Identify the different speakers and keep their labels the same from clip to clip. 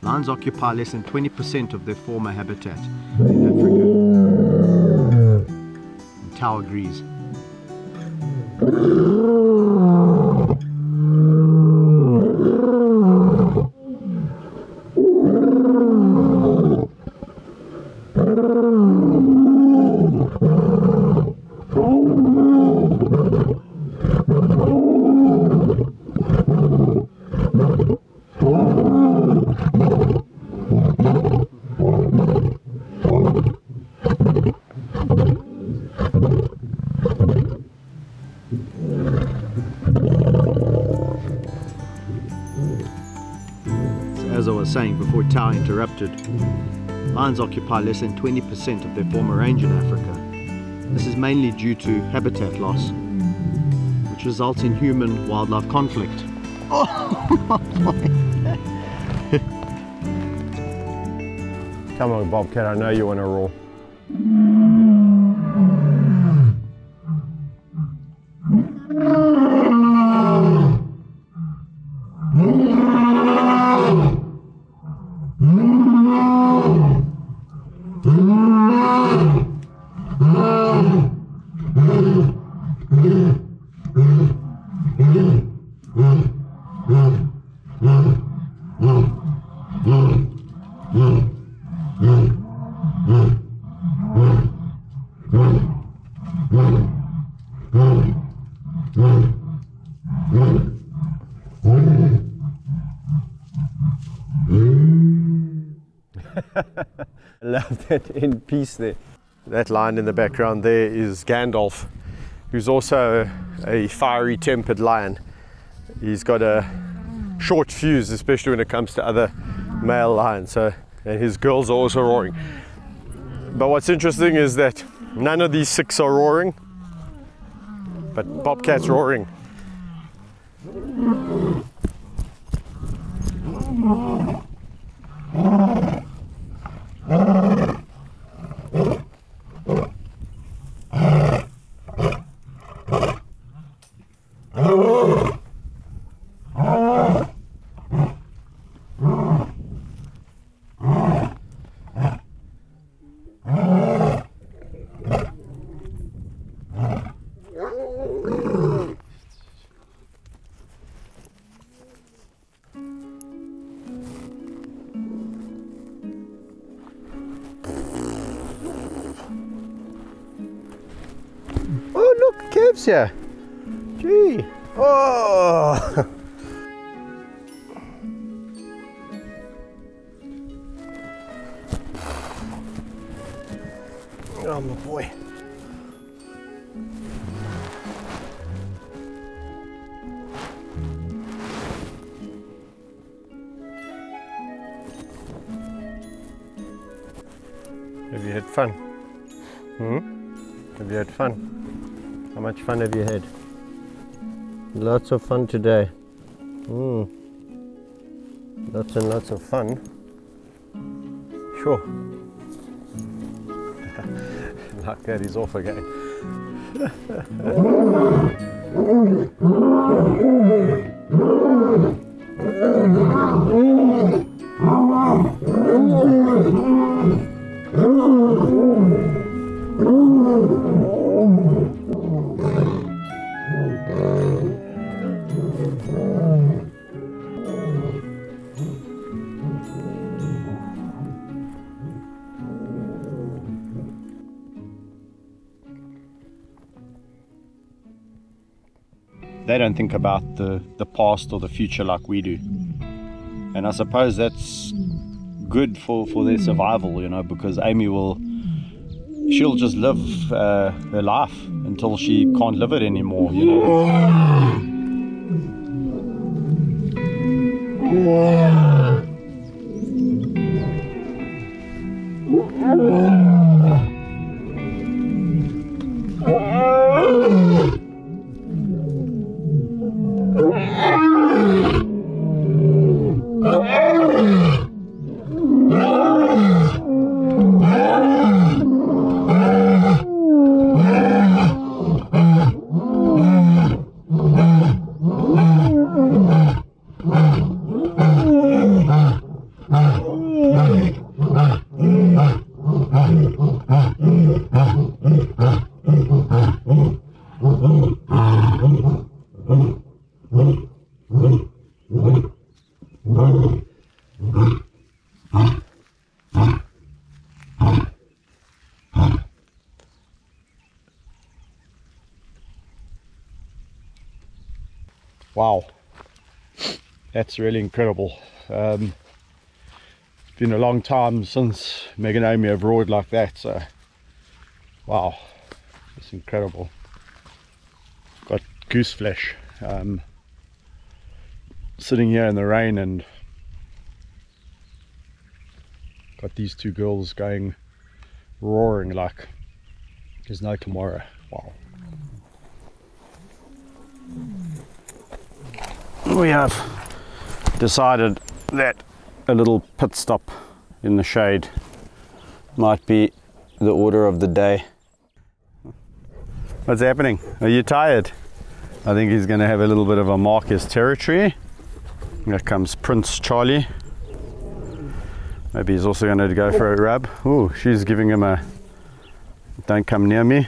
Speaker 1: Lions occupy less than 20% of their former habitat in Africa. And agrees. Saying before Tau interrupted, lions occupy less than 20% of their former range in Africa. This is mainly due to habitat loss, which results in human-wildlife conflict.
Speaker 2: Oh Come on, Bobcat, I know you want to roar. Love that in peace there. That line in the background there is Gandalf, who's also a fiery tempered lion. He's got a short fuse, especially when it comes to other male lions. So, and his girls are also roaring. But what's interesting is that none of these six are roaring, but Bobcat's roaring. Kev's here. Gee. Oh. Oh, my boy. Have you had fun? Hmm? Have you had fun? How much fun have you had? Lots of fun today. Mm. Lots and lots of fun. Sure. like that, he's off again.
Speaker 1: they don't think about the, the past or the future like we do. And I suppose that's good for, for their survival, you know, because Amy will, she'll just live uh, her life until she can't live it anymore, you know. Wow, that's really incredible. Um, it's been a long time since Meg and Amy have roared like that, so wow, it's incredible. Got goose flesh. Um, sitting here in the rain and got these two girls going roaring like there's no tomorrow wow we have decided that a little pit stop in the shade might be the order of the day. What's happening? Are you tired? I think he's going to have a little bit of a Marcus territory. Here comes Prince Charlie. Maybe he's also going to go for a rub. Oh, she's giving him a don't come near me.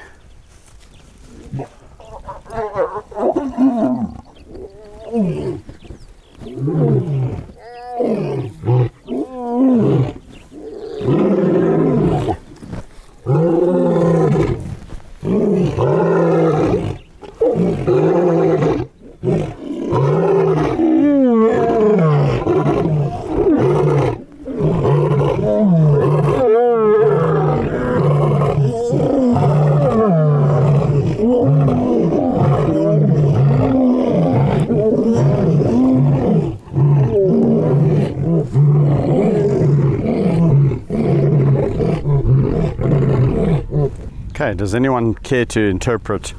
Speaker 1: Okay, does anyone care to interpret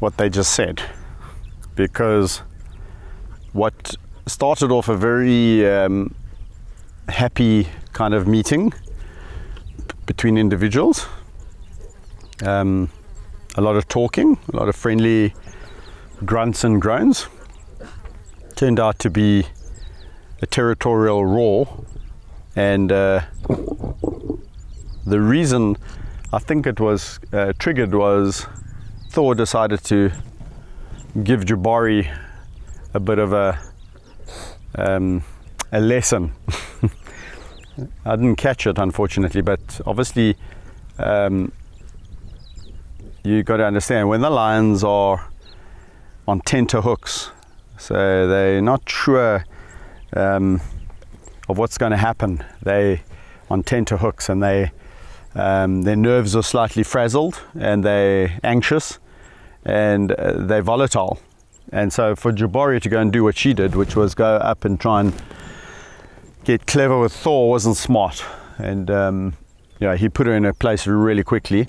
Speaker 1: what they just said? Because what started off a very um, happy kind of meeting between individuals, um, a lot of talking, a lot of friendly grunts and groans, turned out to be a territorial roar, and uh, the reason I think it was uh, triggered was Thor decided to give Jabari a bit of a um, a lesson. I didn't catch it unfortunately, but obviously um, you got to understand when the lions are on tenter hooks, so they're not sure um, of what's going to happen. They on tenter hooks and they um, their nerves are slightly frazzled and they're anxious and uh, they're volatile. And so for Jabari to go and do what she did, which was go up and try and get clever with Thor, wasn't smart. And um, you know, he put her in a place really quickly.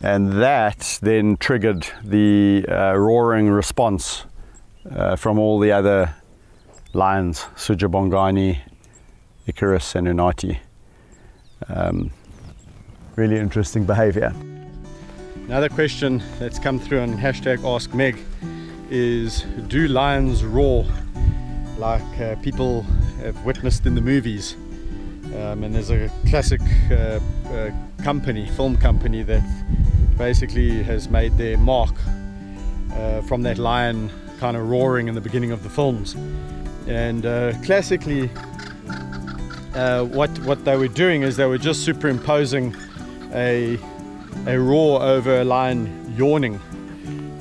Speaker 1: And that then triggered the uh, roaring response uh, from all the other lions, Sujabongani, Icarus, and Unati. Um, really interesting behavior. Another question that's come through on hashtag Ask Meg is do lions roar like uh, people have witnessed in the movies? Um, and there's a classic uh, uh, company, film company, that basically has made their mark uh, from that lion kind of roaring in the beginning of the films. And uh, classically, uh, what what they were doing is they were just superimposing a, a roar over a lion yawning.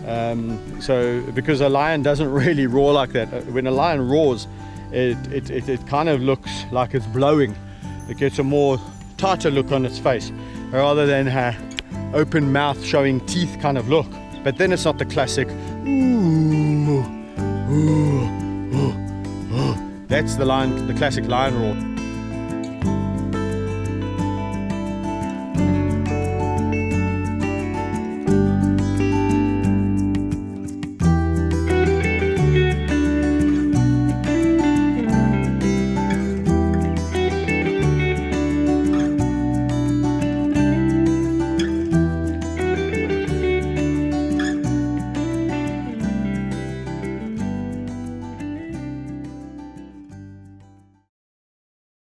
Speaker 1: Um, so because a lion doesn't really roar like that. Uh, when a lion roars, it, it, it, it kind of looks like it's blowing. It gets a more tighter look on its face rather than a open mouth showing teeth kind of look. But then it's not the classic ooh, ooh, ooh, ooh. That's the lion, the classic lion roar.